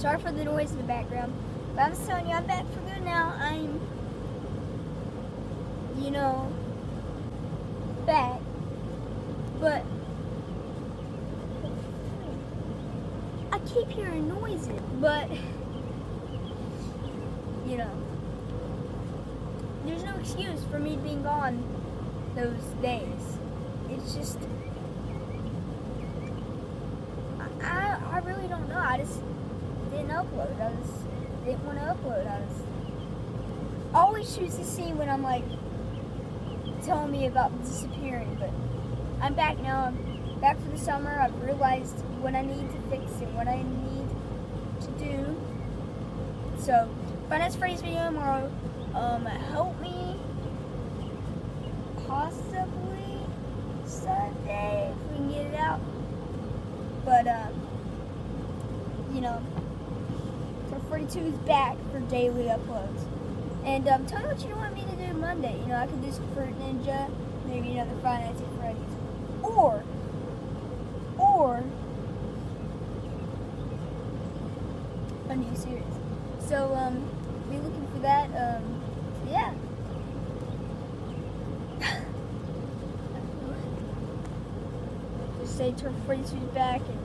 sorry for the noise in the background. But I'm telling you, I'm back for good now. I'm, you know, back. But I keep hearing noises. But you know, there's no excuse for me being gone those days. It's just I, I really don't know. I just didn't upload. I just didn't want to upload. I just always choose to see when I'm like telling me about disappearing, but I'm back now. I'm back for the summer. I've realized what I need to fix and what I need to do. So, Five Nights Freddy's video tomorrow. Um, help me possibly Sunday if we can get it out. But um, you know, for 42 is back for daily uploads. And um, tell me what you want me to do Monday. You know, I could do some Fruit Ninja, maybe another Five Nights Freddy's, or or a new series. So um, be looking for that. Um, yeah. Just say Turf 42 is back and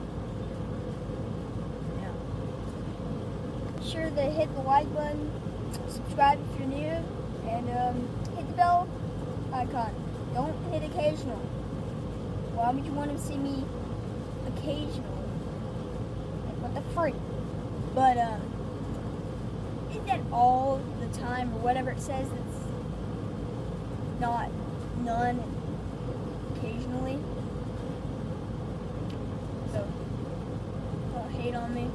yeah. Be sure to hit the like button, subscribe if you're new, and um, hit the bell icon. Don't hit occasional. Why would you want to see me occasionally? Like, what the freak? But, um, is that all the time or whatever it says it's not none occasionally? So, don't hate on me.